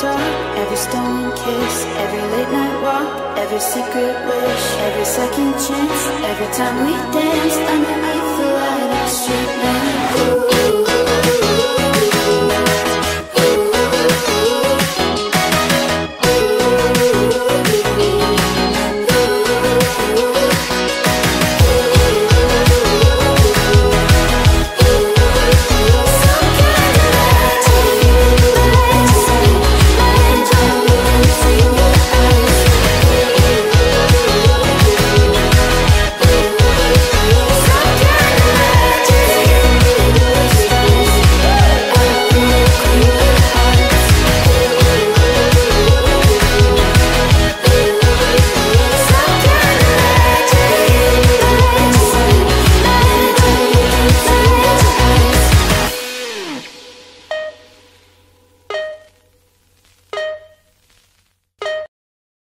talk, every stolen kiss, every late night walk, every secret wish, every second chance, every time we danced underneath.